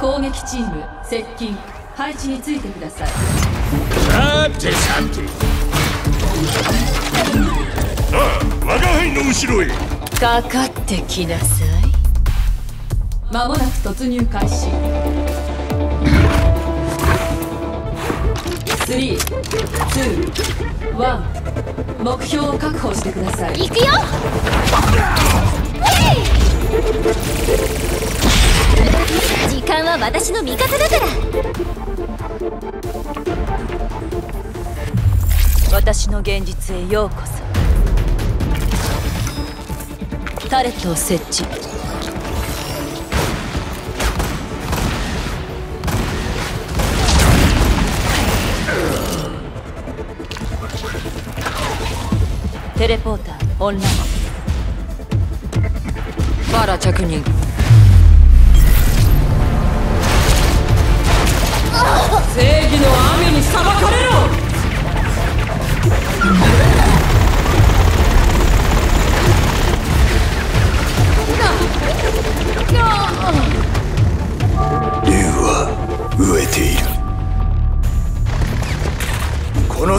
攻撃チーム接近。配置についてください。さてさて。ああ我が輩の後ろへ。かかってきなさい。間もなく突入開始。321目標を確保してください。行くよは私の味方だから。私の現実へようこそ。タレットを設置。テレポーターオンライン。バラ着任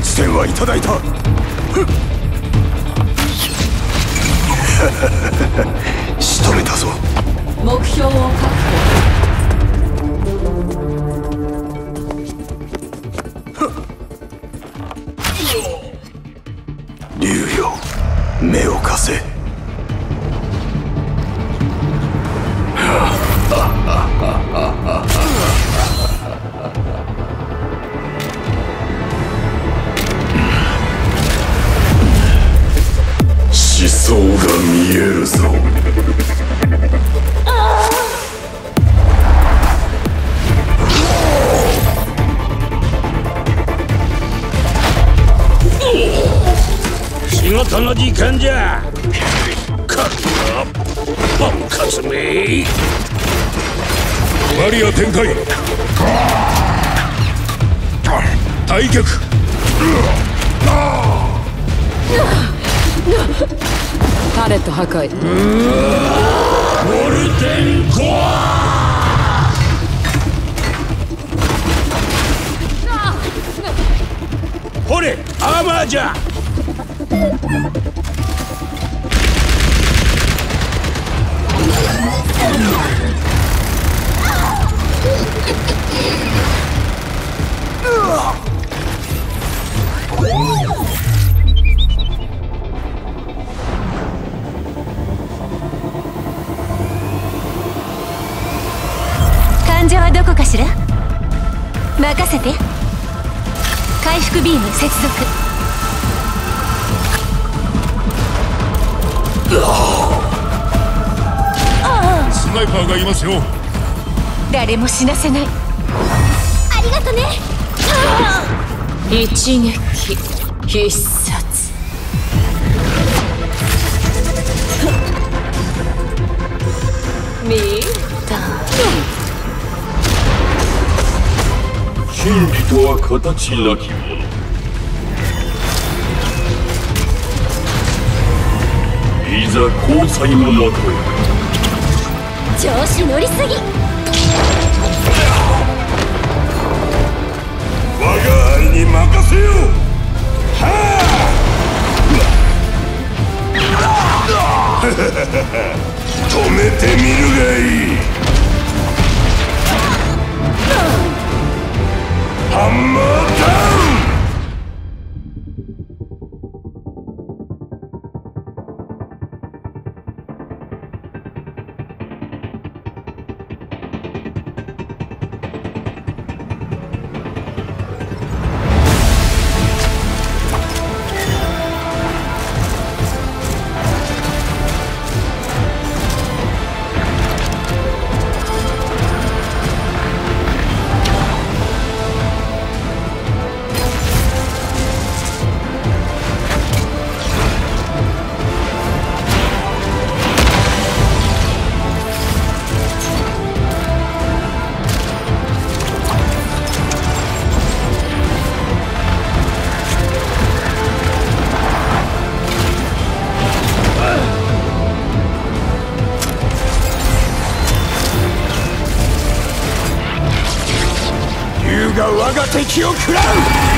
の地点はいただいた。仕留めたぞ。目標を確保。思想が見えるぞ。仕事の時間じゃ。ンコツめ。バリア展開タレット破壊。ウォルテンコアほれアーマーじゃ。かしら？任せて。回復ビーム接続。スナイパーがいますよ。誰も死なせない。ありがとね。一撃。必殺。見た真理とは形なきものいざ交際のもとへ調子乗りすぎ。我が愛に任せよはあ。止めてみるがいい。が敵を食らう。